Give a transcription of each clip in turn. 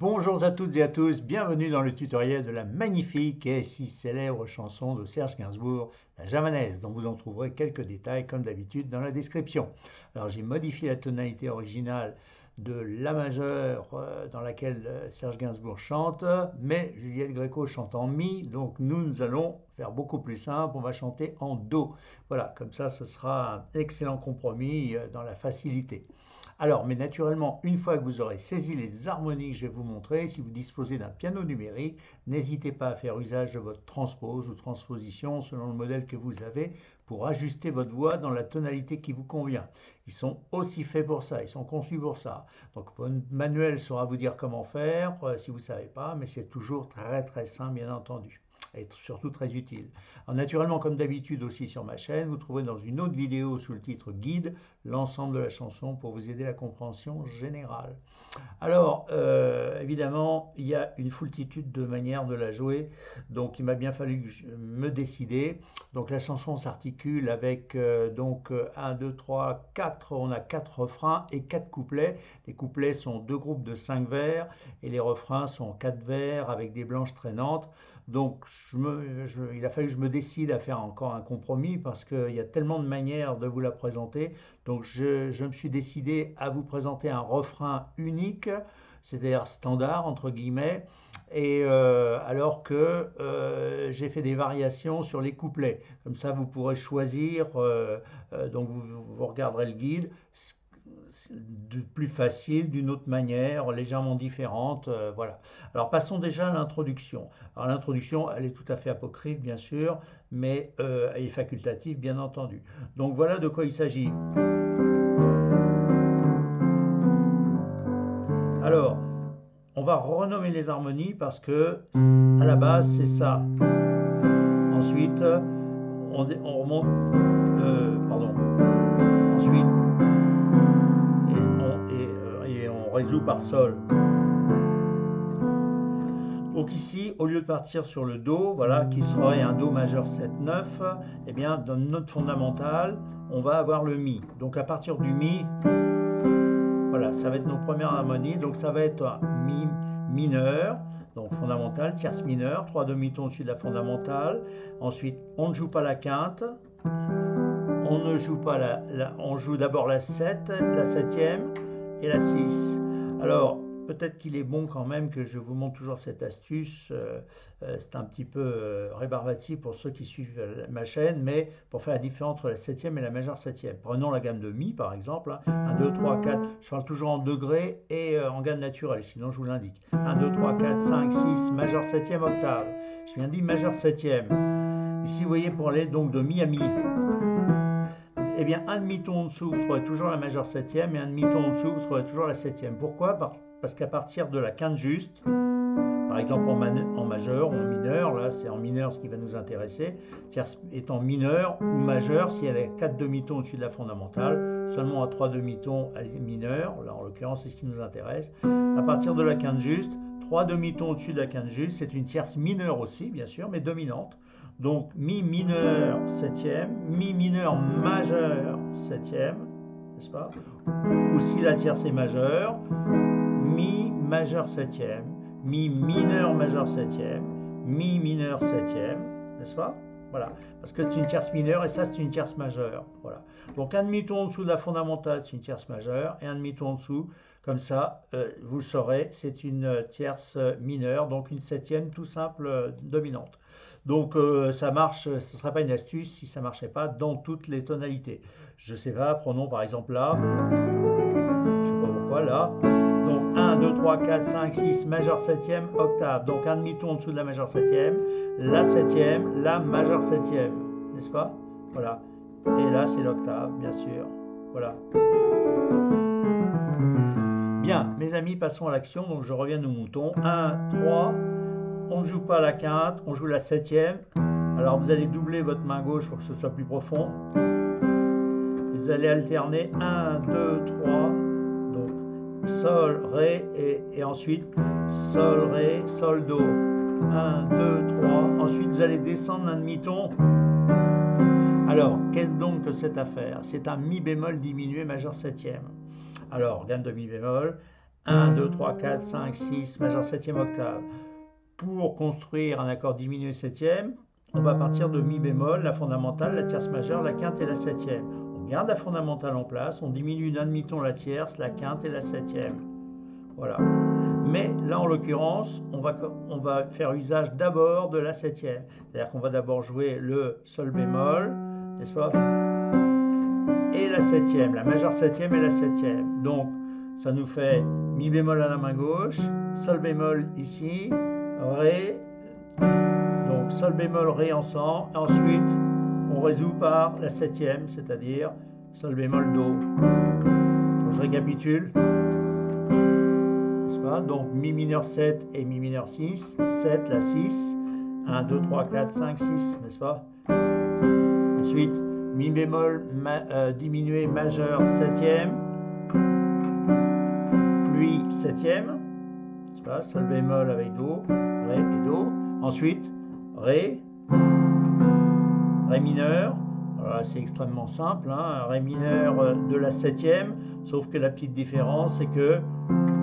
Bonjour à toutes et à tous, bienvenue dans le tutoriel de la magnifique et si célèbre chanson de Serge Gainsbourg, la javanaise, dont vous en trouverez quelques détails comme d'habitude dans la description. Alors j'ai modifié la tonalité originale de La majeure euh, dans laquelle euh, Serge Gainsbourg chante, mais Juliette Gréco chante en Mi, donc nous, nous allons faire beaucoup plus simple, on va chanter en Do. Voilà, comme ça ce sera un excellent compromis euh, dans la facilité. Alors, mais naturellement, une fois que vous aurez saisi les harmonies que je vais vous montrer, si vous disposez d'un piano numérique, n'hésitez pas à faire usage de votre transpose ou transposition selon le modèle que vous avez pour ajuster votre voix dans la tonalité qui vous convient. Ils sont aussi faits pour ça, ils sont conçus pour ça. Donc, votre manuel saura vous dire comment faire euh, si vous ne savez pas, mais c'est toujours très très simple, bien entendu et surtout très utile. naturellement, comme d'habitude aussi sur ma chaîne, vous trouverez dans une autre vidéo sous le titre Guide l'ensemble de la chanson pour vous aider à la compréhension générale. Alors, euh, évidemment, il y a une foultitude de manières de la jouer, donc il m'a bien fallu me décider. Donc la chanson s'articule avec euh, donc 1, 2, 3, 4, on a 4 refrains et 4 couplets. Les couplets sont deux groupes de 5 vers et les refrains sont 4 vers avec des blanches traînantes. Donc, il a fallu que je me décide à faire encore un compromis parce qu'il y a tellement de manières de vous la présenter. Donc, je, me suis décidé à vous présenter un refrain unique, c'est-à-dire standard, entre guillemets, et euh, alors que euh, j'ai fait des variations sur les couplets. Comme ça, vous pourrez choisir, euh, donc vous, regarderez le guide, de plus facile, d'une autre manière, légèrement différente. Euh, voilà. Alors passons déjà à l'introduction. Alors l'introduction, elle est tout à fait apocryphe, bien sûr, mais euh, elle est facultative, bien entendu. Donc voilà de quoi il s'agit. Alors, on va renommer les harmonies parce que à la base, c'est ça. Ensuite, on, remonte. Euh, pardon. Ensuite, résout par sol. Donc ici, au lieu de partir sur le Do, voilà, qui serait un Do majeur 7-9, eh bien, dans notre fondamental, on va avoir le Mi. Donc à partir du Mi, voilà, ça va être nos premières harmonies. Donc ça va être un Mi mineur, donc fondamental, tierce mineure, trois demi-tons au-dessus de la fondamentale. Ensuite, on ne joue pas la quinte. On ne joue pas la, on joue d'abord la 7, la septième et la 6. Alors, peut-être qu'il est bon quand même que je vous montre toujours cette astuce. Euh, euh, c'est un petit peu euh, rébarbatif pour ceux qui suivent ma chaîne, mais pour faire la différence entre la septième et la majeure septième. Prenons la gamme de Mi par exemple. 1, 2, 3, 4. Je parle toujours en degrés et en gamme naturelle, sinon je vous l'indique. 1, 2, 3, 4, 5, 6, majeure septième, octave. Je viens de dire majeure septième. Ici, vous voyez, pour aller donc de Mi à Mi eh bien, un demi-ton en dessous, vous trouvez toujours la majeure septième, et un demi-ton en dessous, vous trouvez toujours la septième. Pourquoi? Parce qu'à partir de la quinte juste, par exemple en, majeur ou en mineur, là c'est en mineur ce qui va nous intéresser, étant mineur ou majeur si elle est 4 demi-tons au-dessus de la fondamentale, seulement à 3 demi-tons elle est mineure, là en l'occurrence c'est ce qui nous intéresse. À partir de la quinte juste, 3 demi-tons au-dessus de la quinte juste, c'est une tierce mineure aussi bien sûr, mais dominante. Donc Mi mineur septième, Mi mineur majeur septième, n'est-ce pas? Ou si la tierce est majeure, Mi majeur septième, Mi mineur majeur septième, Mi mineur septième, n'est-ce pas? Voilà, parce que c'est une tierce mineure et ça c'est une tierce majeure. Voilà. Donc un demi-ton en dessous de la fondamentale, c'est une tierce majeure, et un demi-ton en dessous, comme ça, euh, vous le saurez, c'est une tierce mineure, donc une septième tout simple euh, dominante. Donc euh, ça marche, ce ne serait pas une astuce si ça ne marchait pas dans toutes les tonalités. Je sais pas, prenons par exemple là, je ne sais pas pourquoi, là. Donc 1, 2, 3, 4, 5, 6, majeur septième, octave. Donc un demi-ton en dessous de la majeure septième, la septième, la majeure septième, n'est-ce pas? Voilà. Et là c'est l'octave, bien sûr. Voilà. Bien, mes amis, passons à l'action. Donc je reviens au mouton. 1, 3, on ne joue pas la quinte, on joue la septième. Alors vous allez doubler votre main gauche pour que ce soit plus profond. Vous allez alterner 1, 2, 3. Donc Sol, Ré et, ensuite Sol, Ré, Sol, Do. 1, 2, 3. Ensuite vous allez descendre un demi-ton. Alors, qu'est-ce donc que cette affaire C'est un Mi bémol diminué majeur septième. Alors, gamme de Mi bémol, 1, 2, 3, 4, 5, 6, majeur septième octave. Pour construire un accord diminué septième, on va partir de mi bémol, la fondamentale, la tierce majeure, la quinte et la septième. On garde la fondamentale en place, on diminue d'un demi-ton la tierce, la quinte et la septième. Voilà. Mais là, en l'occurrence, on va, on va faire usage d'abord de la septième. C'est-à-dire qu'on va d'abord jouer le sol bémol, n'est-ce pas Et la septième, la majeure septième et la septième. Donc, ça nous fait mi bémol à la main gauche, sol bémol ici, ré, donc sol bémol ré ensemble. Ensuite, on résout par la septième, c'est-à-dire sol bémol do. Donc, je récapitule. Pas? Donc mi mineur 7 et mi mineur 6, 7, la 6, 1, 2, 3, 4, 5, 6, n'est-ce pas? Ensuite, mi bémol euh, diminué majeur 7e, pluie 7e, Sol bémol avec Do, Ré et Do. Ensuite, Ré, Ré mineur, c'est extrêmement simple, hein, Ré mineur de la 7e, sauf que la petite différence c'est que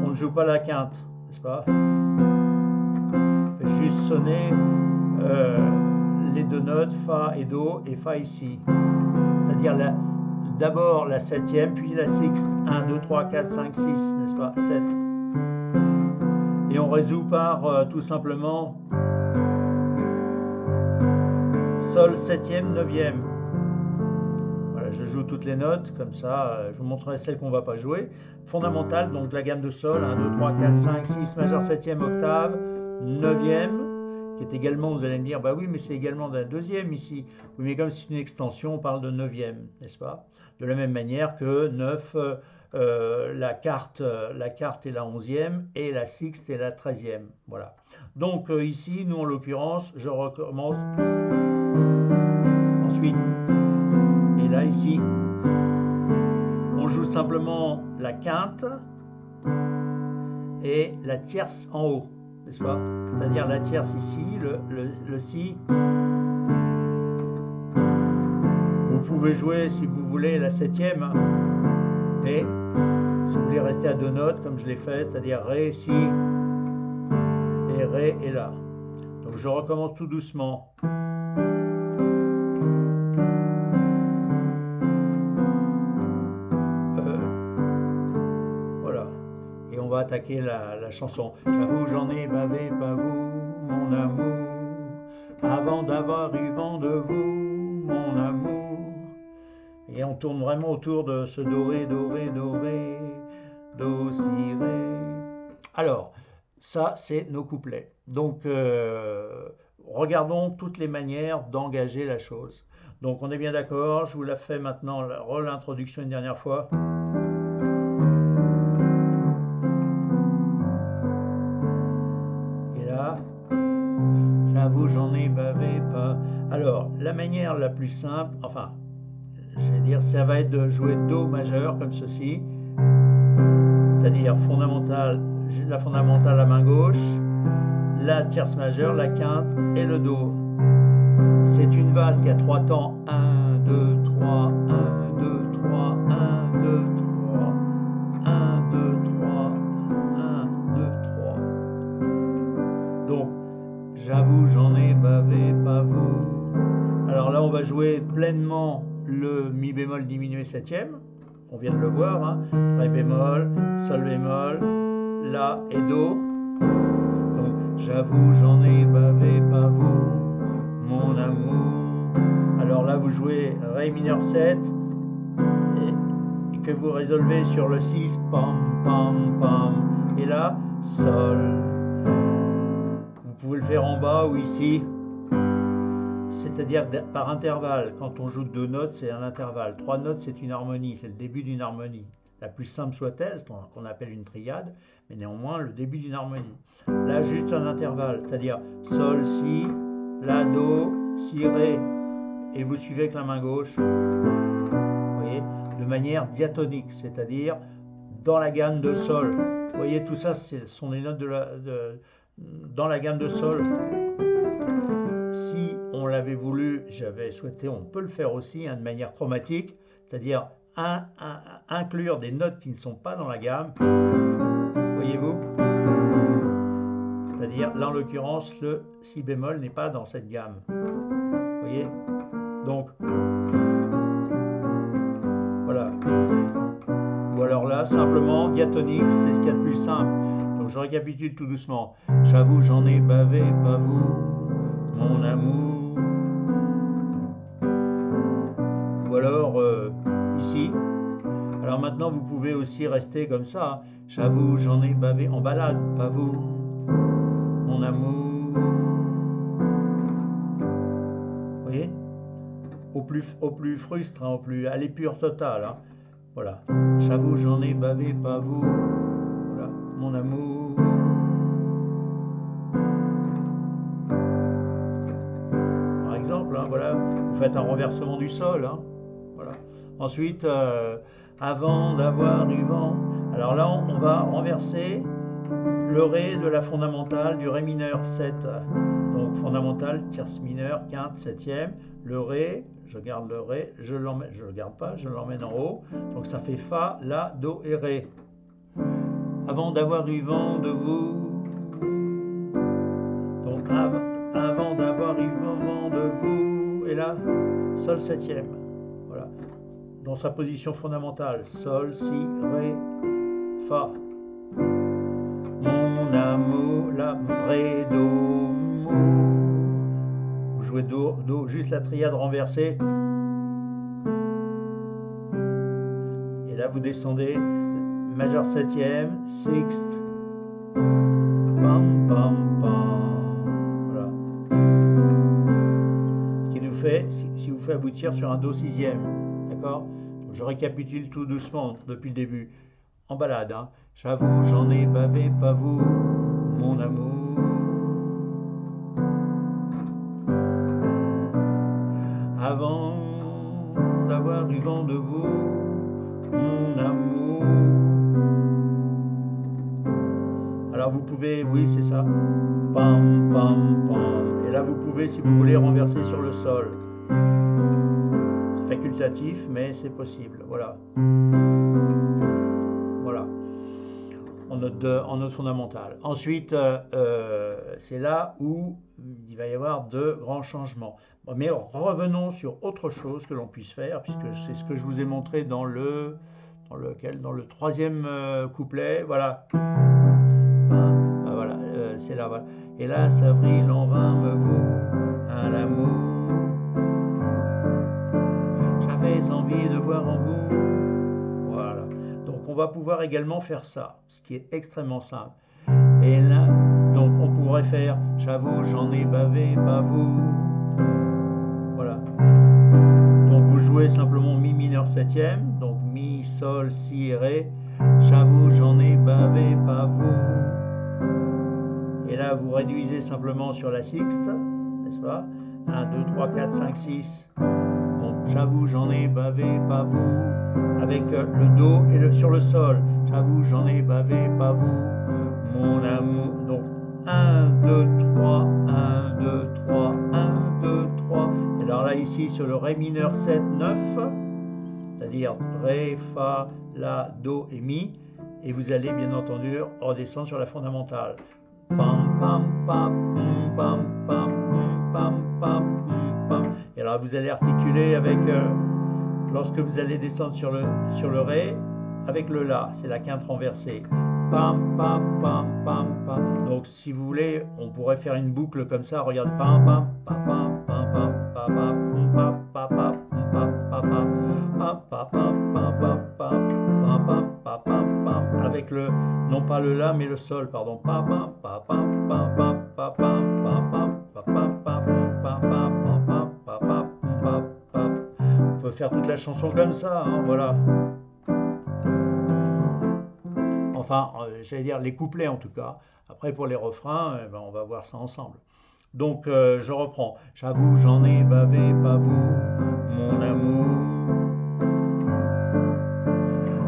on ne joue pas la quinte, n'est-ce pas? On juste sonner euh, les deux notes Fa et Do et Fa ici. C'est-à-dire d'abord la septième, puis la sixte. 1, 2, 3, 4, 5, 6, n'est-ce pas? 7. Et on résout par euh, tout simplement Sol septième, neuvième je joue toutes les notes, comme ça, euh, je vous montrerai celles qu'on ne va pas jouer. Fondamentale, donc la gamme de sol, 1, 2, 3, 4, 5, 6, majeur 7e, octave, 9e, qui est également, vous allez me dire, bah oui, mais c'est également de la deuxième ici. Oui, mais comme c'est une extension, on parle de 9e, n'est-ce pas? De la même manière que 9, euh, euh, la, carte, la carte est la 11e et la sixte est la 13e. Voilà. Donc ici, nous en l'occurrence, je recommence. Ensuite, là, ici, on joue simplement la quinte et la tierce en haut, n'est-ce pas? C'est-à-dire la tierce ici, le, le, si. Vous pouvez jouer, si vous voulez, la septième. Et vous voulez rester à deux notes, comme je l'ai fait, c'est-à-dire Ré, Si et Ré et La. Donc je recommence tout doucement. attaquer la, chanson. J'avoue, j'en ai bavé, pas vous, mon amour, avant d'avoir eu vent de vous, mon amour. Et on tourne vraiment autour de ce doré, doré, doré, do, si, ré. Alors, ça, c'est nos couplets. Donc, euh, regardons toutes les manières d'engager la chose. Donc, on est bien d'accord, je vous la fais maintenant, l'introduction une dernière fois. Alors, la manière la plus simple, enfin, je vais dire, ça va être de jouer Do majeur comme ceci, c'est-à-dire fondamental, la fondamentale à main gauche, la tierce majeure, la quinte et le Do. C'est une valse qui a trois temps 1, 2, 3, 1, 2, 3, 1, 2, 3, 1, 2, 3, 1, 2, 3. Donc, j'avoue, j'en ai bavé, pas vous. Alors là, on va jouer pleinement le mi bémol diminué septième. On vient de le voir. Hein. Ré bémol, sol bémol, la et do. Donc j'avoue, j'en ai bavé, pas vous, mon amour. Alors là, vous jouez Ré mineur 7 et, que vous résolvez sur le 6, pam, pam, pam. Et là, sol. Vous pouvez le faire en bas ou ici c'est-à-dire par intervalle. Quand on joue deux notes, c'est un intervalle. Trois notes, c'est une harmonie, c'est le début d'une harmonie. La plus simple soit-elle, qu'on appelle une triade, mais néanmoins le début d'une harmonie. Là, juste un intervalle, c'est-à-dire Sol, Si, La, Do, Si, Ré, et vous suivez avec la main gauche, voyez, de manière diatonique, c'est-à-dire dans la gamme de Sol. Vous voyez, tout ça, ce sont les notes dans la gamme de Sol. Si on l'avait voulu, j'avais souhaité, on peut le faire aussi hein, de manière chromatique, c'est-à-dire inclure des notes qui ne sont pas dans la gamme. Vous Voyez-vous? C'est-à-dire, là en l'occurrence, le si bémol n'est pas dans cette gamme. Voyez? Donc, voilà. Ou alors là, simplement, diatonique, c'est ce qu'il y a de plus simple. Donc je récapitule tout doucement. J'avoue, j'en ai bavé, pas vous, mon amour. Alors, euh, ici. Alors maintenant, vous pouvez aussi rester comme ça. J'avoue, j'en ai bavé en balade, pas vous, mon amour. Vous voyez? Au plus, au plus frustre, hein, au plus à l'épure totale. Hein. Voilà. J'avoue, j'en ai bavé, pas vous. Mon amour. Par exemple, hein, voilà, vous faites un renversement du sol. Ensuite, euh, avant d'avoir eu vent, alors là, on, va renverser le Ré de la fondamentale du Ré mineur 7. Donc fondamentale, tierce mineure, quinte, septième. Le Ré, je garde le Ré, je l'emmène, je le garde pas, je l'emmène en haut. Donc ça fait Fa, La, Do et Ré. Avant d'avoir eu vent de vous. Donc avant d'avoir eu vent de vous. Et là, Sol septième. Sa position fondamentale. Sol, Si, Ré, Fa. Mon amour, La, Ré, Do, Mo jouez Do, Do, juste la triade renversée. Et là, vous descendez majeur septième, sixth, pam, pam, pam. Voilà. Ce qui nous fait, si vous fait aboutir sur un Do sixième. D'accord? Je récapitule tout doucement depuis le début. En balade, hein. J'avoue, j'en ai bavé, pas vous, mon amour. avant d'avoir du vent de vous, mon amour. Alors vous pouvez, oui c'est ça, pam pam pam. Et là vous pouvez, si vous voulez, renverser sur le sol. Facultatif, mais c'est possible. Voilà. Voilà. En note, en note fondamentale. Ensuite, euh, euh, c'est là où il va y avoir de grands changements. Mais revenons sur autre chose que l'on puisse faire, puisque c'est ce que je vous ai montré dans le, dans lequel, dans le troisième euh, couplet. Voilà. Hein, voilà, c'est là. Hélas, avril en vain me vaut à l'amour. Envie de voir en vous. Voilà. Donc on va pouvoir également faire ça, ce qui est extrêmement simple. Et là, donc on pourrait faire, j'avoue, j'en ai bavé, pas vous. jouer simplement Mi mineur septième, donc Mi, Sol, Si et Ré. J'avoue, j'en ai bavé, pas vous. Et là, vous réduisez simplement sur la sixte, n'est-ce pas? 1, 2, 3, 4, 5, 6. J'avoue, j'en ai bavé, pas vous. Avec le Do et le sur le Sol. J'avoue, j'en ai bavé, pas vous. Mon amour. Donc, 1, 2, 3, 1, 2, 3, 1, 2, 3. Alors là, ici, sur le Ré mineur 7, 9, c'est-à-dire Ré, Fa, La, Do et Mi, et vous allez bien entendu redescendre sur la fondamentale. Pam, pam, pam, pam, pam, pam, pam, pam, alors vous allez articuler avec, euh, lorsque vous allez descendre sur le, sur le Ré, avec le La, c'est la quinte renversée. Donc si vous voulez, on pourrait faire une boucle comme ça, regarde, pam, pam. Avec le, non pas le la, mais le sol, pardon. Faire toute la chanson comme ça, hein, voilà. Enfin, j'allais dire les couplets en tout cas. Après, pour les refrains, ben, on va voir ça ensemble. Donc euh, je reprends. J'avoue, j'en ai bavé, pas vous, mon amour.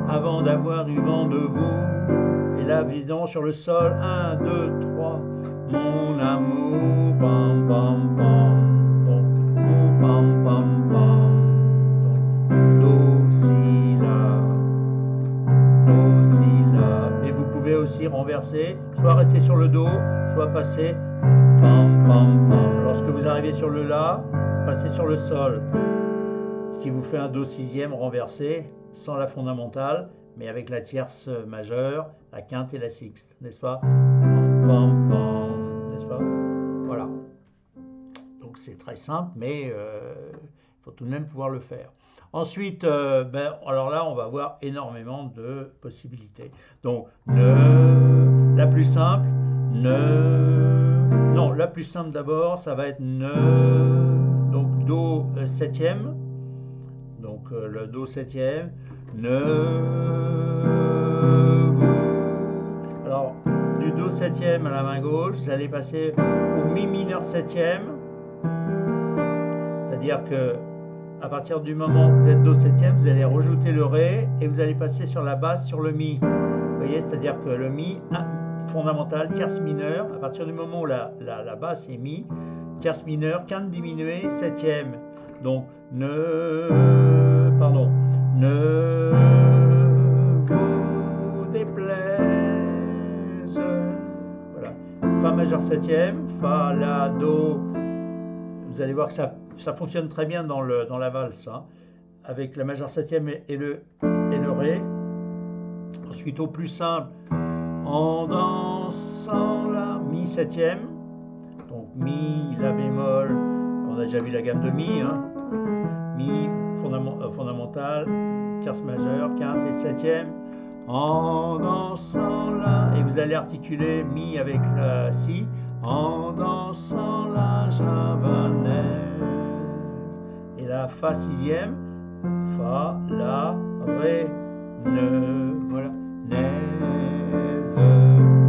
Avant d'avoir eu vent de vous, et la vision sur le sol, un, deux, trois, mon amour, bam, bam, bam, bam, bam, bam, aussi renverser, soit rester sur le Do, soit passer. Lorsque vous arrivez sur le La, passez sur le Sol. Ce qui vous fait un Do sixième renversé, sans la fondamentale, mais avec la tierce majeure, la quinte et la sixte, n'est-ce pas? N'est-ce pas? Voilà. Donc c'est très simple, mais il euh, faut tout de même pouvoir le faire. Ensuite, euh, ben, alors là, on va avoir énormément de possibilités. Donc, ne, la plus simple, ne, non, la plus simple d'abord, ça va être ne, donc Do euh, septième, donc euh, le Do septième, ne, alors du Do septième à la main gauche, vous allez passer au Mi mineur septième, c'est-à-dire que à partir du moment où vous êtes Do septième, vous allez rajouter le Ré et vous allez passer sur la basse sur le Mi. Vous voyez, c'est-à-dire que le Mi fondamental, tierce mineure, à partir du moment où la, la, basse est Mi, tierce mineure, quinte diminuée, septième. Donc, ne, pardon, ne vous déplaise. Voilà. Fa majeur septième, Fa, La, Do. Vous allez voir que ça ça fonctionne très bien dans, le, dans la valse, hein, avec la majeure septième et le, et le Ré. Ensuite, au plus simple, en dansant la Mi septième. Donc Mi, La bémol, on a déjà vu la gamme de Mi. Hein. Mi euh, fondamental, tierce majeure, quinte et septième. En dansant la, et vous allez articuler Mi avec la Si, en dansant la javanaise la Fa sixième, Fa, La, Ré, Ne, voilà, Naise.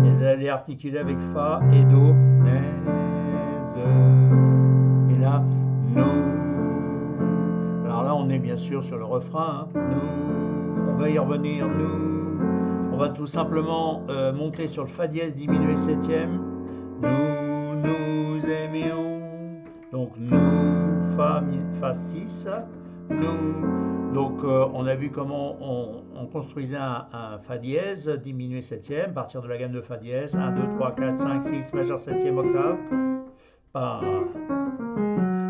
Et vous allez articuler avec Fa et Do, Naise. Et là, Nous. Alors là, on est bien sûr sur le refrain. Hein. Nous, on va y revenir. Nous, on va tout simplement euh, monter sur le Fa dièse diminué septième. Nous, nous aimions. Donc, nous. Fa, Fa 6. Nous, donc euh, on a vu comment on, construisait un, Fa dièse diminué septième, partir de la gamme de Fa dièse, 1, 2, 3, 4, 5, 6, majeur septième octave.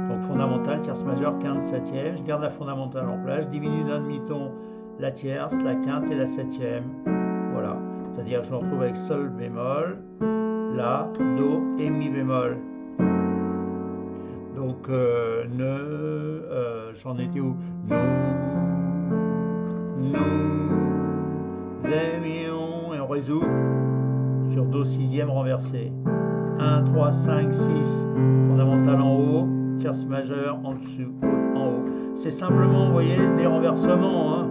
donc fondamentale, tierce majeure, quinte, septième. Je garde la fondamentale en place, je diminue d'un demi-ton la tierce, la quinte et la septième. Voilà. C'est-à-dire que je me retrouve avec Sol bémol, La, Do et Mi bémol. Donc, euh, euh, j'en étais où Nous, nous aimions, et on résout sur Do sixième renversé. 1, 3, 5, 6, fondamental en haut, tierce majeure en dessous, en haut. C'est simplement, vous voyez, des renversements. Hein.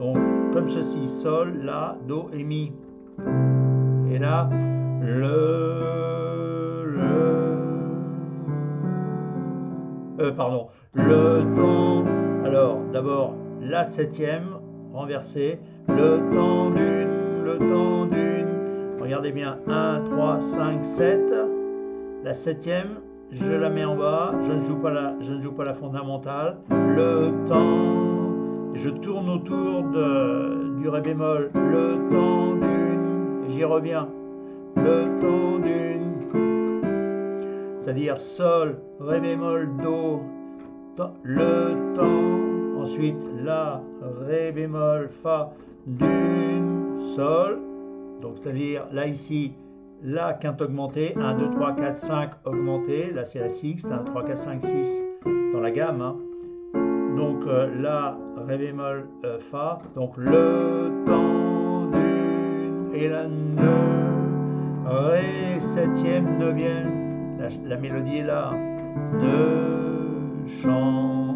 Donc, comme ceci, Sol, La, Do et Mi. Et là, le Euh, pardon, le temps. Alors, d'abord, la septième renversée, le temps d'une, le temps d'une. Regardez bien, 1, 3, 5, 7. La septième, je la mets en bas, je ne joue pas la, je ne joue pas la fondamentale. Le temps, je tourne autour du ré bémol, le temps d'une, j'y reviens. Le temps d'une c'est-à-dire Sol, Ré bémol, Do, le temps, ensuite La, Ré bémol, Fa, d'une, Sol, donc c'est-à-dire là ici, La quinte augmentée, 1, 2, 3, 4, 5 augmentée, là c'est la sixte, 1, 3, 4, 5, 6 dans la gamme. Hein. Donc euh, La, Ré bémol, euh, Fa, donc le temps d'une, et la ne, Ré septième, neuvième, la, mélodie est là. De chant.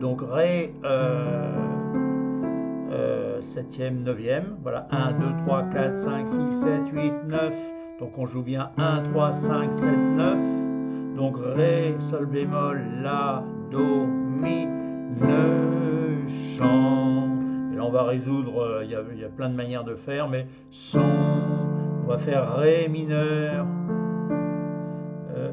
Donc Ré, euh, euh, septième, neuvième. Voilà, 1, 2, 3, 4, 5, 6, 7, 8, 9. Donc on joue bien 1, 3, 5, 7, 9. Donc Ré, Sol bémol, La, Do, Mi, Ne, chant. Et là on va résoudre, euh, il y, y, a plein de manières de faire, mais son on va faire Ré mineur. Euh,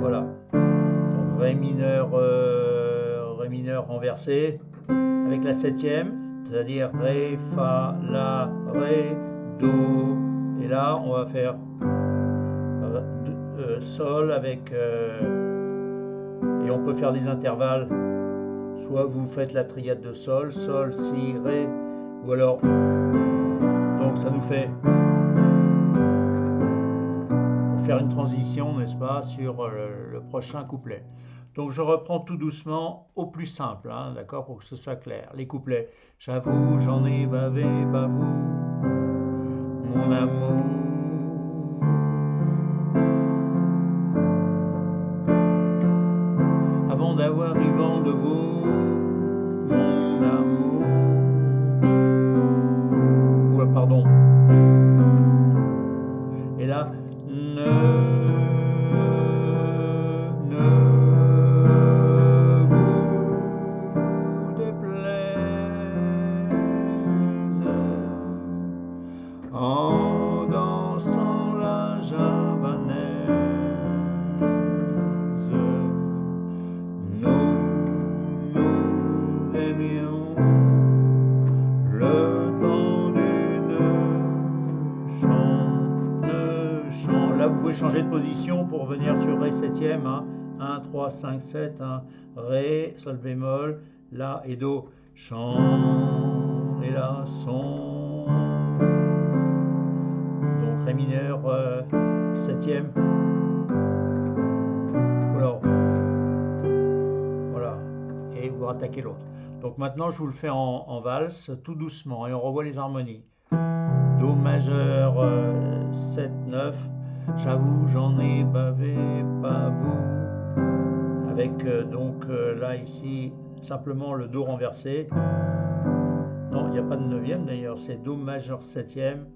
voilà. Donc Ré mineur, euh, Ré mineur. renversé avec la septième, c'est-à-dire Ré, Fa, La, Ré, Do. Et là, on va faire euh, Sol avec... et on peut faire des intervalles. Soit vous faites la triade de Sol, Sol, Si, Ré, ou alors... Donc ça nous fait faire une transition, n'est-ce pas, sur le, prochain couplet. Donc je reprends tout doucement au plus simple, hein, d'accord, pour que ce soit clair. Les couplets. J'avoue, j'en ai bavé, pas vous, mon amour. 5, 7. Ré, Sol bémol, La et Do. Chant et La, Son. Donc Ré mineur, euh, septième. Alors, voilà. Et vous rattaquez l'autre. Donc maintenant, je vous le fais en, valse, tout doucement, et on revoit les harmonies. Do majeur 7, euh, 9, J'avoue, j'en ai bavé, pas vous. Avec euh, donc euh, là, ici, simplement le Do renversé. Non, il n'y a pas de neuvième d'ailleurs, c'est Do majeur septième.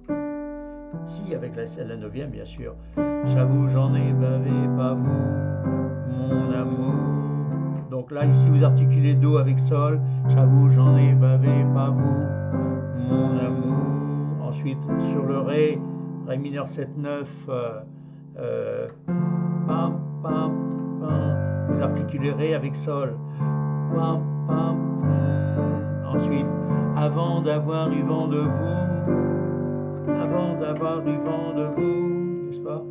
Si, avec la, la neuvième, bien sûr. J'avoue, j'en ai bavé, pas vous, mon amour. Donc là, ici, vous articulez Do avec Sol. J'avoue, j'en ai bavé, pas vous, mon amour. Ensuite, sur le Ré, Ré mineur 7-9, euh, pam, pam, pam, vous articulerez avec Sol. Pam, Ensuite, avant d'avoir eu vent de vous, avant d'avoir eu vent de vous, n'est-ce pas?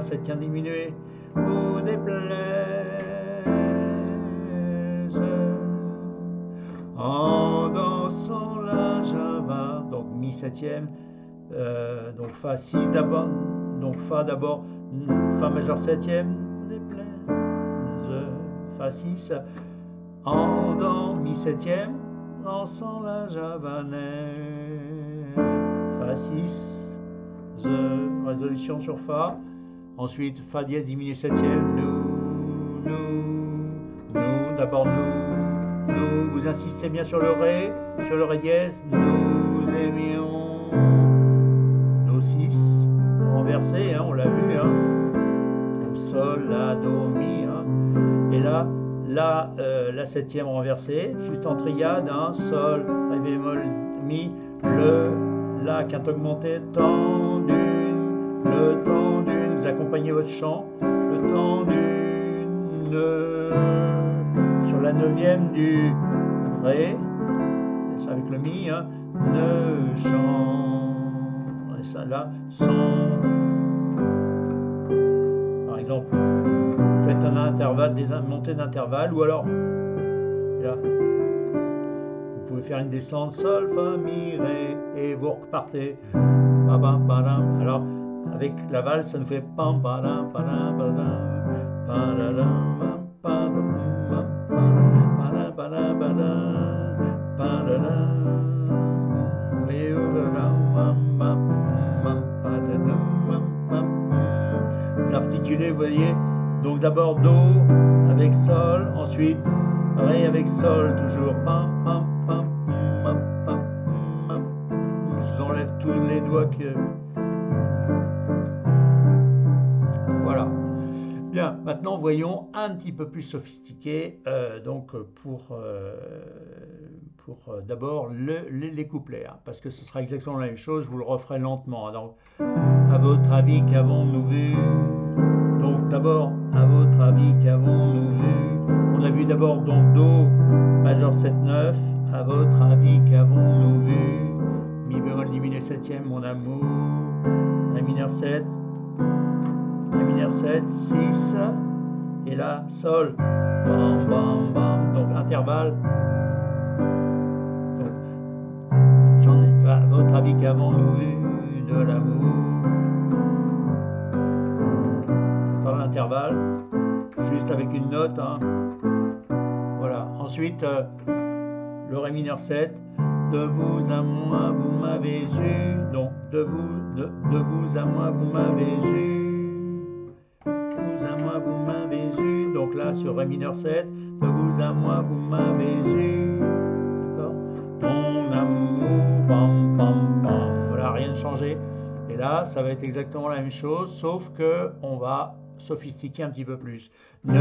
Mineur septième diminué, vous déplaise. En dansant la java, donc Mi septième, euh, donc Fa 6 d'abord, donc Fa d'abord, Fa majeur septième, vous déplaise. Fa 6, en do mi septième, dansant la javanaise. Fa 6, The, résolution sur Fa. Ensuite, Fa dièse diminué septième, nous, nous, nous, d'abord nous, nous, vous insistez bien sur le Ré, sur le Ré dièse, nous aimions, Do 6, renversé, hein, on l'a vu, hein, Sol, La, Do, Mi, hein. et là, la, euh, la septième renversée, juste en triade, un Sol, Ré bémol, Mi, le, La, quinte augmentée, tendu, le tendu, vous accompagnez votre chant, le tendu, sur la neuvième du Ré, avec le Mi, hein, ne chant, et ça là, son, par exemple faites un intervalle, des montées d'intervalle, ou alors, là, vous pouvez faire une descente, sol, fa, mi, ré, et vous repartez. Alors, avec la valse, ça nous fait pam, padam, padam, Vous articulez, vous voyez, donc d'abord Do avec Sol, ensuite Ré avec Sol toujours. Pam, pam, pam, Je vous enlève tous les doigts que. Voyons un petit peu plus sophistiqué, euh, donc pour, euh, pour euh, d'abord les couplets, hein, parce que ce sera exactement la même chose, je vous le referai lentement. Donc, à votre avis, qu'avons-nous vu? Donc d'abord, à votre avis, qu'avons-nous vu? On a vu d'abord donc Do majeur 7-9, à votre avis, qu'avons-nous vu? Mi bémol diminué septième, mon amour, Ré mineur 7, Ré mineur 7, 6, et là, Sol, bam, bam, bam, donc intervalle. Votre avis, qu'avons-nous vu de l'amour? Dans l'intervalle, juste avec une note. Hein. Voilà. Ensuite, euh, le Ré mineur 7. De vous à moi, vous m'avez eu. Donc, de vous, de, de vous à moi, vous m'avez eu. Sur Ré mineur 7. De vous à moi, vous m'avez eu. D'accord? Mon amour, bam, bam, bam. Voilà, rien de changé. Et là, ça va être exactement la même chose, sauf que on va sophistiquer un petit peu plus. Ne.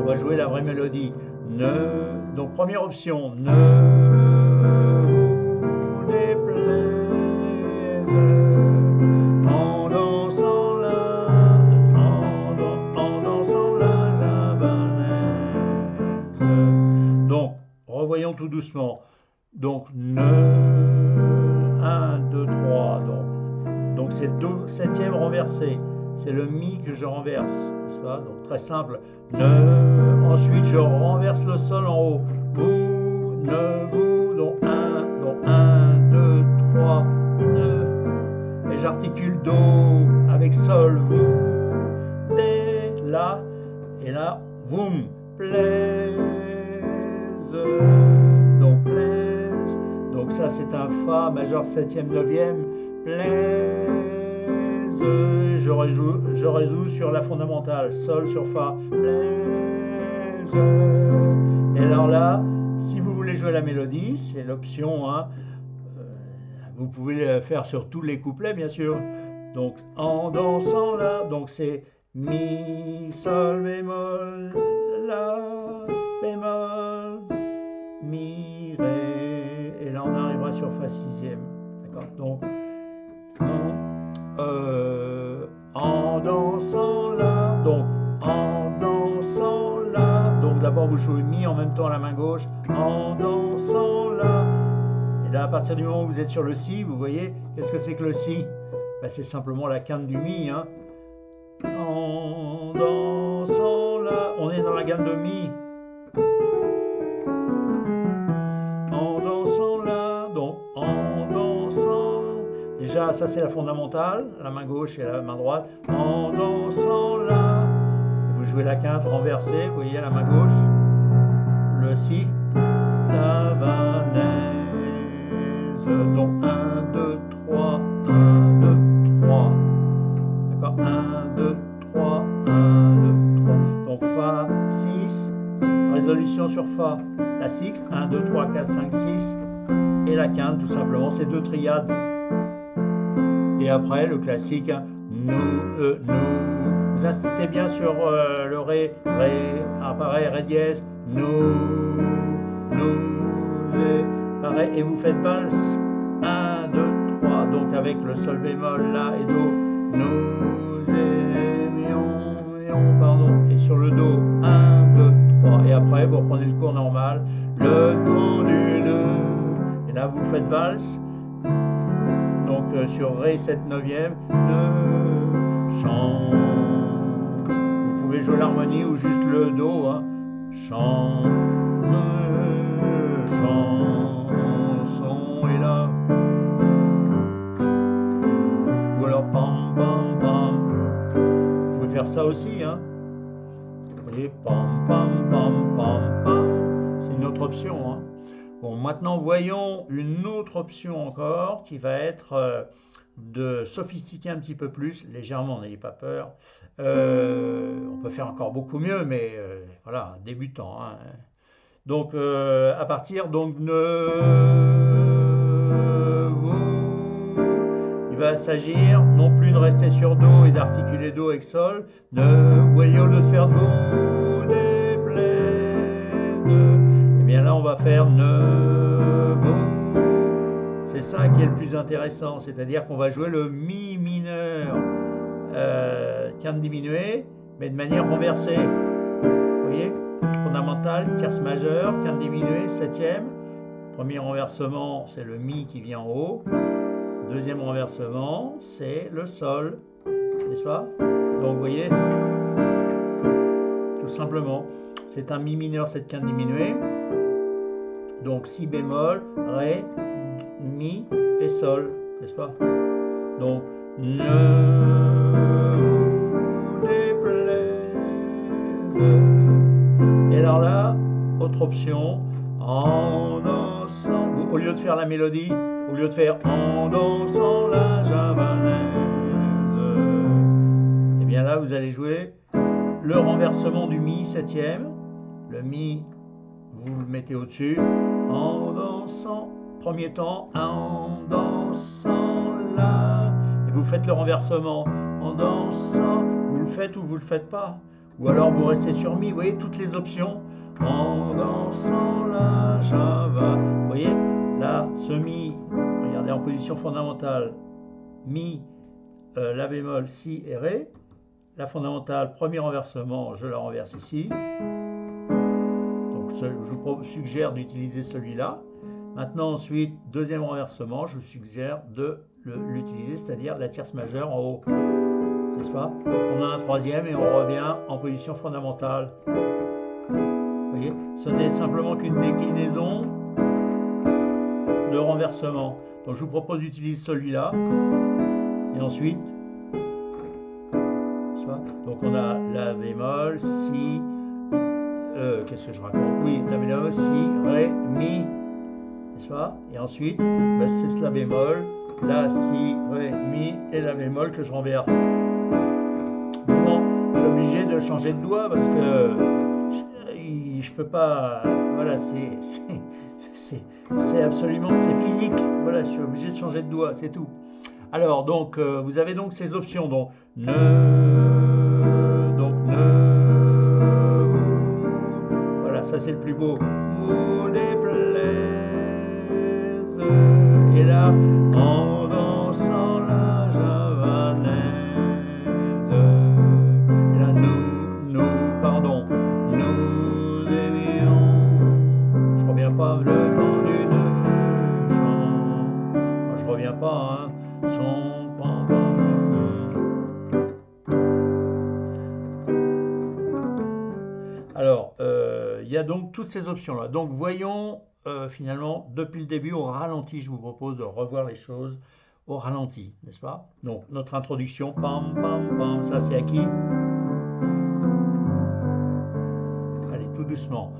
On va jouer la vraie mélodie. Ne. Donc première option, ne doucement. Donc ne 1, 2, 3. Donc donc c'est do septième renversé. C'est le mi que je renverse, n'est-ce pas? Donc très simple. Ne. Ensuite, je renverse le sol en haut. Vous, ne, vous. Donc 1, donc 1, 2, 3, 2. Et j'articule Do avec Sol, vous, Dé, La. Et là, boum, c'est un Fa majeur 7e, 9e. Plaise je résous, je résous sur la fondamentale, Sol sur Fa, Et alors là, si vous voulez jouer la mélodie, c'est l'option, hein, euh, vous pouvez le faire sur tous les couplets, bien sûr. Donc, en dansant là, donc c'est Mi, Sol, bémol, La, bémol, Mi, là on arrivera sur Fa sixième. D'accord Donc, euh, en dansant là, donc en dansant là, donc d'abord vous jouez mi en même temps à la main gauche, en dansant là, et là à partir du moment où vous êtes sur le si, vous voyez, qu'est-ce que c'est que le si? Ben, C'est simplement la quinte du mi, hein. en dansant là, on est dans la gamme de mi, Ça c'est la fondamentale, la main gauche et la main droite. En dansant là, vous jouez la quinte renversée, vous voyez la main gauche, le si, la vanaise. Donc 1, 2, 3, 1, 2, 3. D'accord. 1, 2, 3, 1, 2, 3. Donc Fa, 6, résolution sur Fa, la sixte, 1, 2, 3, 4, 5, 6, et la quinte tout simplement, c'est deux triades. Et après, le classique, nous, euh, nous. Vous insistez bien sur euh, le Ré, Ré, pareil, Ré dièse, nous, nous, et, pareil, et vous faites valse, 1, 2, 3, donc avec le Sol bémol, là et Do, nous aimions, pardon, et sur le Do, 1, 2, 3, et après vous reprenez le cours normal, le temps du nœud, et là vous faites valse, donc euh, sur Ré 7 neuvième, ne chant. Vous pouvez jouer l'harmonie ou juste le Do. Hein. Chant, chanson est là. Ou alors pam pam pam. Vous pouvez faire ça aussi. Hein. Et pam pam pam pam pam. C'est une autre option. Hein. Bon, maintenant voyons une autre option encore qui va être euh, de sophistiquer un petit peu plus, légèrement, n'ayez pas peur. Euh, on peut faire encore beaucoup mieux, mais euh, voilà, débutant. Hein. Donc, à partir donc ne il va s'agir non plus de rester sur Do et d'articuler Do avec Sol. Ne voyons le faire Do faire ne C'est ça qui est le plus intéressant, c'est-à-dire qu'on va jouer le Mi mineur euh, quinte diminué, mais de manière renversée. Vous voyez? Fondamentale, tierce majeure, quinte diminuée, septième. Premier renversement, c'est le Mi qui vient en haut. Deuxième renversement, c'est le Sol, n'est-ce pas? Donc vous voyez, tout simplement, c'est un Mi mineur, cette quinte diminuée. Donc Si bémol, Ré, Mi et Sol, n'est-ce pas? Donc ne Et alors là, autre option, en dansant, au lieu de faire la mélodie, au lieu de faire en dansant la javanaise, et eh bien là vous allez jouer le renversement du mi septième, le mi vous le mettez au-dessus, en dansant, premier temps, en dansant la, et vous faites le renversement, en dansant, vous le faites ou vous le faites pas, ou alors vous restez sur mi, vous voyez toutes les options, en dansant la java, vous voyez là, ce mi Regardez en position fondamentale, Mi, euh, La bémol, Si et Ré. La fondamentale, premier renversement, je la renverse ici. Je vous suggère d'utiliser celui-là. Maintenant ensuite, deuxième renversement, je vous suggère de l'utiliser, c'est-à-dire la tierce majeure en haut. N'est-ce pas? On a un troisième et on revient en position fondamentale. Voyez? Ce n'est simplement qu'une déclinaison de renversement. Donc je vous propose d'utiliser celui-là. Et ensuite, donc on a la bémol, si, euh, qu'est-ce que je raconte? Oui, la bémol, si, ré, mi, n'est-ce pas? Et ensuite, ben, c'est la bémol, la, si, ré, mi et la bémol que je renverse. Bon, je suis obligé de changer de doigt parce que je, je peux pas, voilà, c'est c'est absolument, c'est physique. Voilà, je suis obligé de changer de doigt, c'est tout. Alors, donc, euh, vous avez donc ces options. Donc, ne, ça c'est le plus beau. Ces options-là. Donc voyons euh, finalement, depuis le début au ralenti, je vous propose de revoir les choses au ralenti, n'est-ce pas? Donc notre introduction, pam, pam, pam, ça c'est acquis. Allez, tout doucement,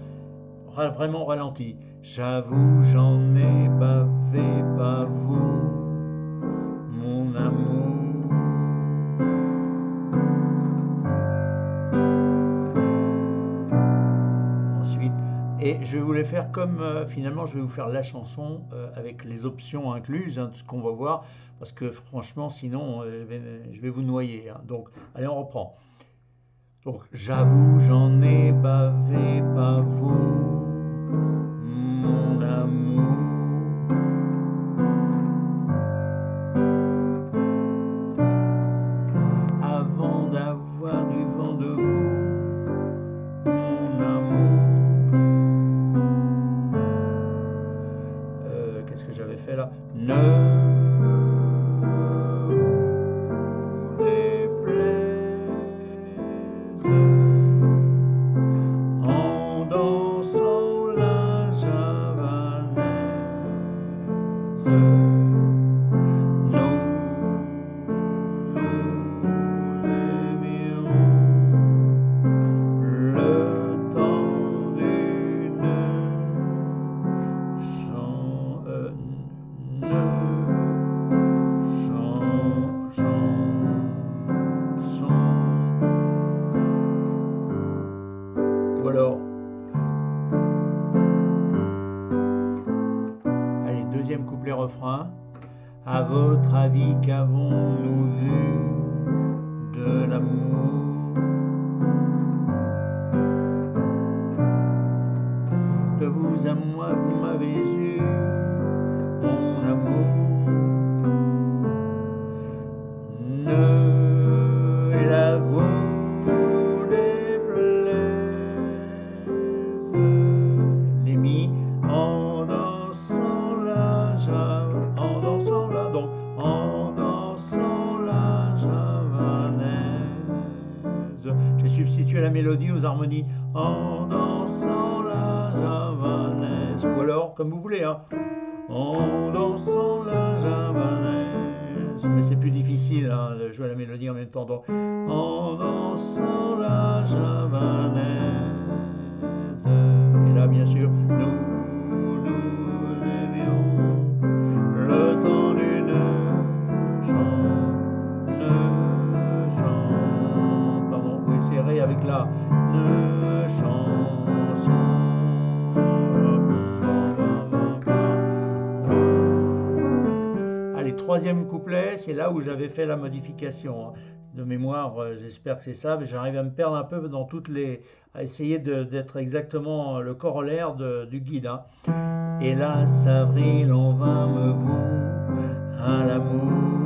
vraiment ralenti. J'avoue, j'en ai bavé, pas vous, mon amour. Et je vais vous les faire comme, euh, finalement, je vais vous faire la chanson euh, avec les options incluses, hein, tout ce qu'on va voir, parce que franchement, sinon, euh, je, vais, vous noyer. Hein. Donc, allez, on reprend. Donc, j'avoue, j'en ai bavé, pas vous, mon amour. Substitué la mélodie aux harmonies en dansant la javanaise. Ou alors, comme vous voulez, hein, en dansant la javanaise. Mais c'est plus difficile hein, de jouer la mélodie en même temps. Donc, en dansant la javanaise. Et là, bien sûr, nous Allez, troisième couplet, c'est là où j'avais fait la modification. hein. De mémoire, euh, j'espère que c'est ça, mais j'arrive à me perdre un peu dans toutes les. à essayer d'être exactement le corollaire du guide. hein. Hélas, avril, on va me vous à l'amour.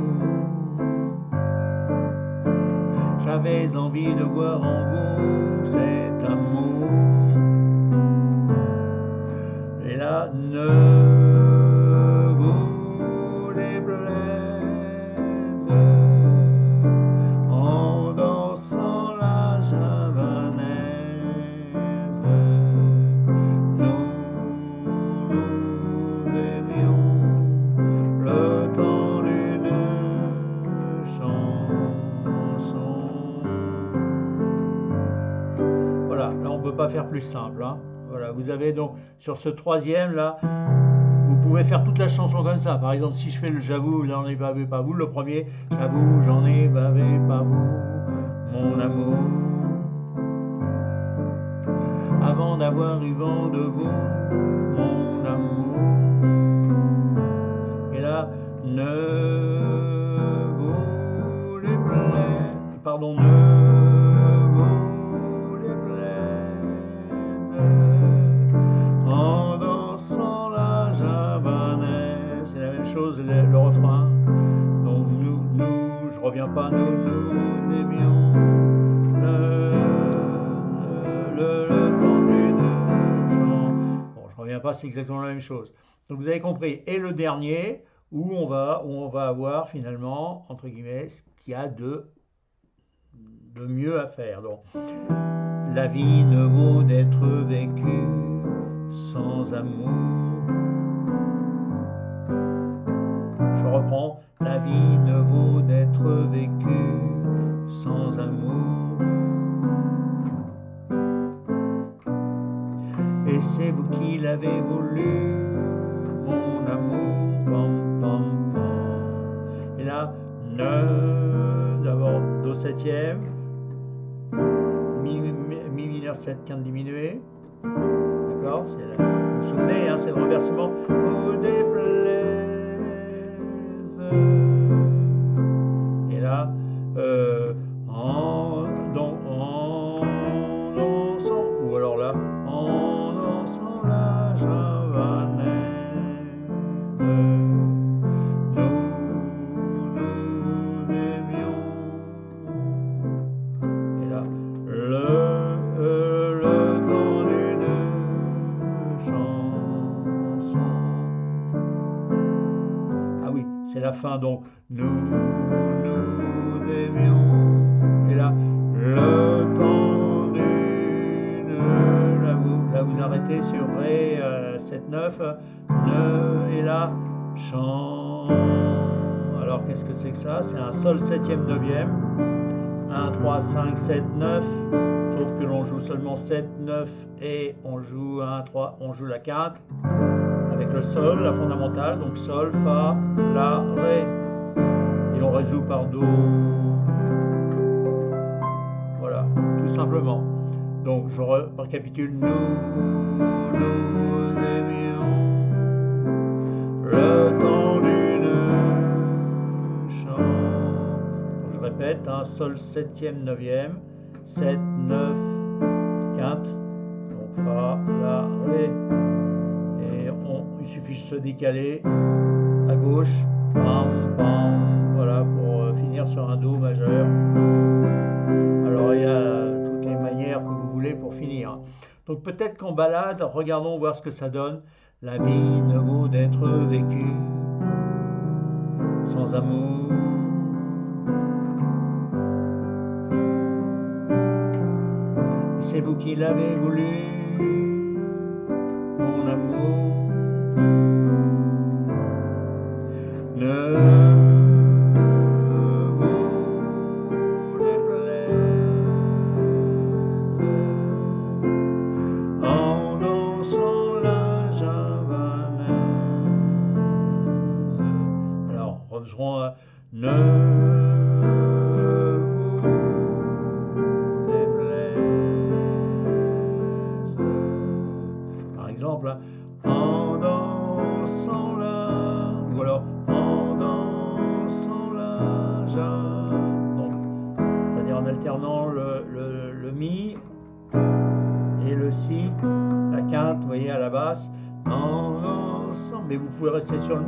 J'avais envie de voir en vous cet amour. Et là, ne pas faire plus simple. hein. Voilà, vous avez donc sur ce troisième là, vous pouvez faire toute la chanson comme ça. Par exemple, si je fais le j'avoue, j'en ai bavé pas vous, le premier, j'avoue, j'en ai bavé pas vous, mon amour. Avant d'avoir eu vent de vous, mon amour. Et là, ne vous déplaise, pardon, ne reviens pas, nous, nous aimions le, le, le temps d'une chanson. Bon, je reviens pas, c'est exactement la même chose. Donc vous avez compris. Et le dernier, où on va, où on va avoir finalement, entre guillemets, ce qu'il y a de, de mieux à faire. Donc, la vie ne vaut d'être vécue sans amour. Je reprends. La vie ne vaut d'être vécue sans amour. Et c'est vous qui l'avez voulu, mon amour. Pam, pam. Et là, ne, d'abord, do septième, mi, mi, mi mineur 7 quinte diminué. D'accord Vous vous souvenez, hein, c'est le renversement. Vous 7e 9e. 1, 3, 5, 7, 9. Sauf que l'on joue seulement 7, 9 et on joue 1, 3, on joue la quinte avec le sol, la fondamentale, donc sol, fa, la, ré. Et on résout par do. Voilà, tout simplement. Donc je récapitule. Nous, nous aimions le 7, hein, Sol 7e, 9e, 7, 9, quinte, donc Fa, La, Ré, et il suffit de se décaler à gauche, voilà, pour euh, finir sur un Do majeur. Alors il y a toutes les manières que vous voulez pour finir. Donc peut-être qu'en balade, regardons voir ce que ça donne. La vie ne vaut d'être vécue sans amour. C'est vous qui l'avez voulu,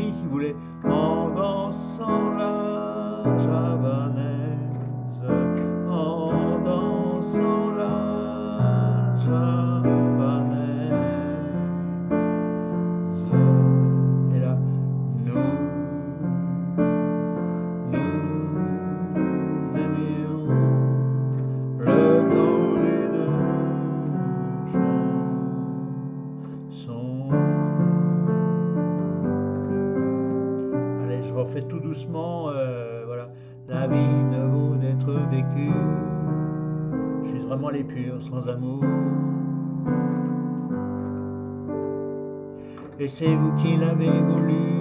si vous voulez. Sans amour. Et c'est vous qui l'avez voulu,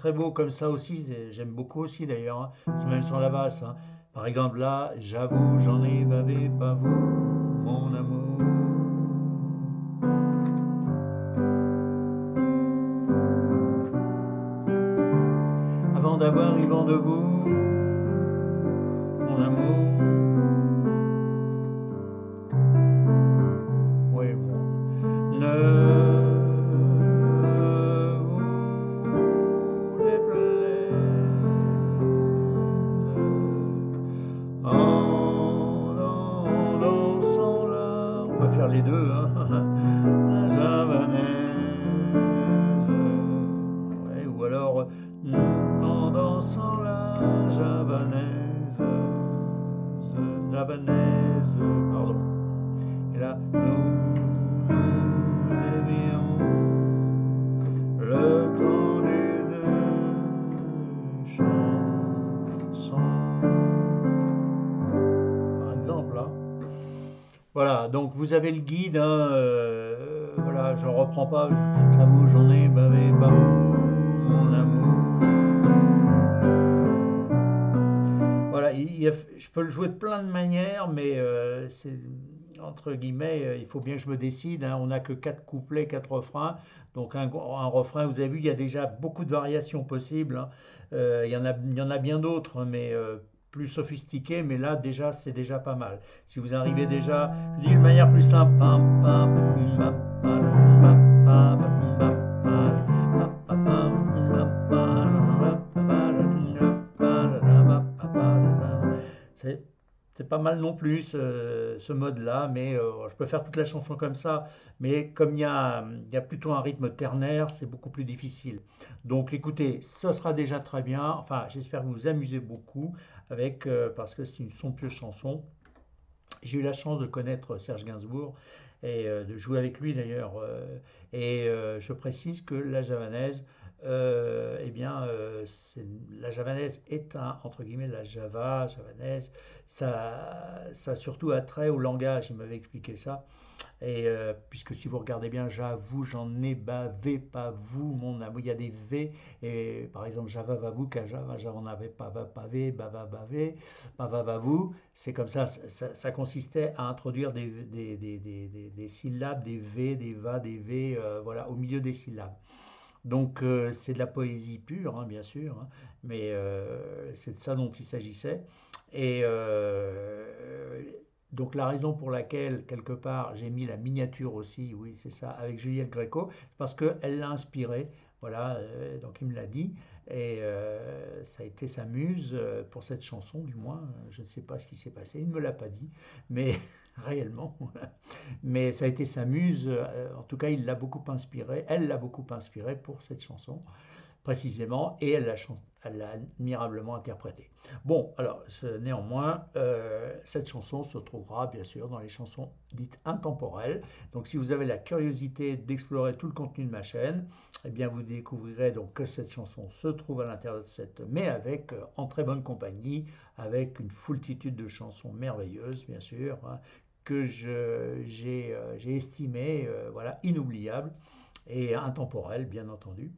très beau comme ça aussi, j'aime beaucoup aussi d'ailleurs, hein. c'est même sur la basse. Hein. Par exemple là, j'avoue, j'en ai bavé, pas vous, mon amour. Avant d'avoir eu vent de vous, mon amour. Vous avez le guide, hein, euh, voilà, je reprends pas, j'avoue, j'en ai bavé, mon amour. Voilà, je peux le jouer de plein de manières, mais euh, c'est entre guillemets, euh, il faut bien que je me décide. Hein, on n'a que quatre couplets, quatre refrains. Donc un, refrain, vous avez vu, il y a déjà beaucoup de variations possibles. Hein. il, y en a, il y en a bien d'autres, mais plus sophistiqué, mais là déjà c'est déjà pas mal. Si vous arrivez déjà, je dis de manière plus simple, c'est pas mal non plus ce, mode-là, mais euh, je peux faire toute la chanson comme ça. Mais comme il y a, y a plutôt un rythme ternaire, c'est beaucoup plus difficile. Donc écoutez, ce sera déjà très bien. Enfin, j'espère que vous vous amusez beaucoup avec, euh, parce que c'est une somptueuse chanson. J'ai eu la chance de connaître Serge Gainsbourg et euh, de jouer avec lui d'ailleurs. et je précise que la javanaise, euh, eh bien, euh, la javanaise est un, entre guillemets, la java, javanaise, ça, ça a surtout attrait au langage, il m'avait expliqué ça. Et euh, puisque si vous regardez bien, j'avoue, j'en ai bavé, pas vous, mon amour, il y a des V, et par exemple, java, va vous, qu'à java, j'en avais pas, va, pavé, bava, bavé, bava, va vous, c'est comme ça, ça, consistait à introduire des, des, syllabes, des V, des va, des V, voilà, au milieu des syllabes. Donc euh, c'est de la poésie pure, hein, bien sûr, hein, mais euh, c'est de ça dont il s'agissait. Et euh, donc la raison pour laquelle, quelque part, j'ai mis la miniature aussi, oui, c'est ça, avec Juliette Gréco, parce qu'elle l'a inspiré, voilà, donc il me l'a dit, et ça a été sa muse pour cette chanson, du moins, je ne sais pas ce qui s'est passé, il ne me l'a pas dit, mais réellement. Mais ça a été sa muse, euh, en tout cas il l'a beaucoup inspiré, elle l'a beaucoup inspiré pour cette chanson précisément, et elle l'a, admirablement interprétée. Bon, alors néanmoins, euh, cette chanson se trouvera bien sûr dans les chansons dites intemporelles. Donc si vous avez la curiosité d'explorer tout le contenu de ma chaîne, eh bien vous découvrirez donc que cette chanson se trouve à l'intérieur de cette, mais avec euh, en très bonne compagnie, avec une foultitude de chansons merveilleuses bien sûr, hein, que j'ai euh, estimé euh, voilà, inoubliable et intemporel, bien entendu.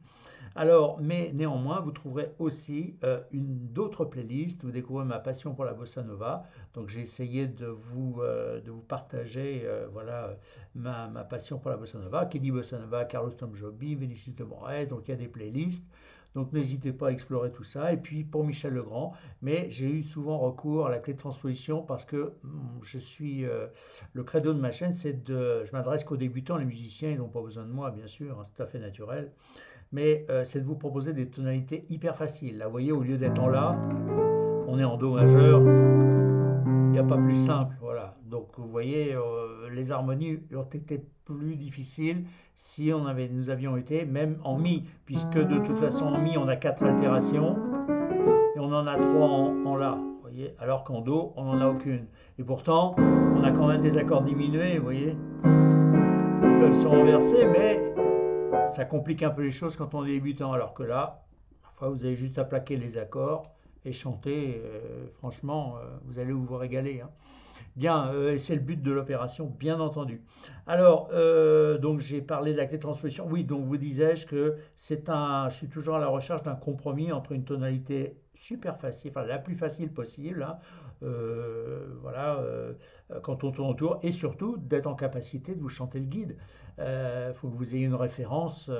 Alors, mais néanmoins, vous trouverez aussi euh, une d'autres playlists. Vous découvrez ma passion pour la bossa nova. Donc, j'ai essayé de vous, de vous partager voilà, ma, passion pour la bossa nova. Qui dit bossa nova, Carlos Tom Joby, de Moraes. Donc, il y a des playlists. Donc n'hésitez pas à explorer tout ça. Et puis pour Michel Legrand, mais j'ai eu souvent recours à la clé de transposition parce que hmm, je suis euh, le credo de ma chaîne, c'est de, je m'adresse qu'aux débutants, les musiciens, ils n'ont pas besoin de moi, bien sûr, hein, c'est tout à fait naturel. Mais euh, c'est de vous proposer des tonalités hyper faciles. Là, vous voyez, au lieu d'être en La, on est en Do majeur. Il n'y a pas plus simple, voilà. Donc vous voyez, euh, les harmonies ont été plus difficiles si on avait, nous avions été même en Mi, puisque de toute façon en Mi on a quatre altérations et on en a trois en, La, alors qu'en Do on n'en a aucune. Et pourtant on a quand même des accords diminués, vous voyez, ils peuvent se renverser, mais ça complique un peu les choses quand on est débutant, alors que là, parfois vous avez juste à plaquer les accords et chanter, euh, franchement, euh, vous allez vous régaler. Hein. Bien, euh, c'est le but de l'opération, bien entendu. Alors, euh, donc j'ai parlé de la clé de transposition. Oui, donc vous disais-je que c'est un, je suis toujours à la recherche d'un compromis entre une tonalité super facile, enfin la plus facile possible, hein, euh, voilà, quand on tourne autour, et surtout d'être en capacité de vous chanter le guide. Il faut que vous ayez une référence,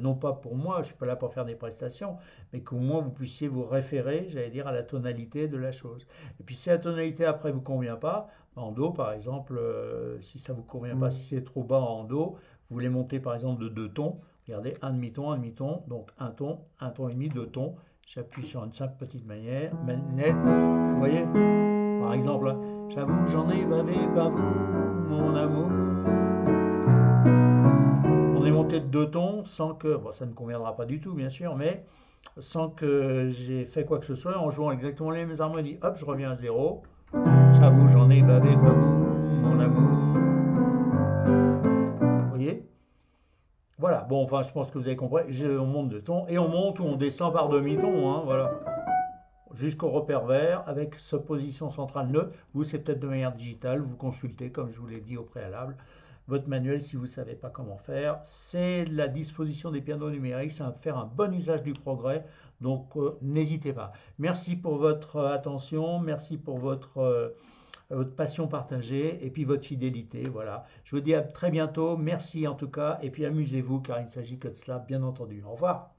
non pas pour moi, je ne suis pas là pour faire des prestations, mais qu'au moins vous puissiez vous référer, j'allais dire, à la tonalité de la chose. Et puis si la tonalité après vous convient pas, en Do par exemple, euh, si ça vous convient pas, mm. si c'est trop bas en Do, vous voulez monter par exemple de deux tons, regardez, un demi-ton, un demi-ton, donc un ton, un ton et demi, deux tons, j'appuie sur une simple petite manière, manette, vous voyez, par exemple, j'avoue j'en ai bavé, vous, mon amour. On est monté de deux tons sans que, bon, ça ne conviendra pas du tout bien sûr, mais sans que j'ai fait quoi que ce soit, en jouant exactement les mêmes harmonies. Hop, je reviens à zéro. J'avoue, j'en ai bavé pas mon amour. Voilà, bon, enfin, je pense que vous avez compris. On monte de ton et on monte ou on descend par demi-ton, hein, voilà. Jusqu'au repère vert avec sa position centrale neutre. Vous, c'est peut-être de manière digitale, vous consultez, comme je vous l'ai dit au préalable votre manuel si vous ne savez pas comment faire. C'est la disposition des pianos numériques, va faire un bon usage du progrès, donc euh, n'hésitez pas. Merci pour votre attention, merci pour votre, euh, votre passion partagée et puis votre fidélité. Voilà. Je vous dis à très bientôt, merci en tout cas, et puis amusez-vous car il ne s'agit que de cela, bien entendu. Au revoir.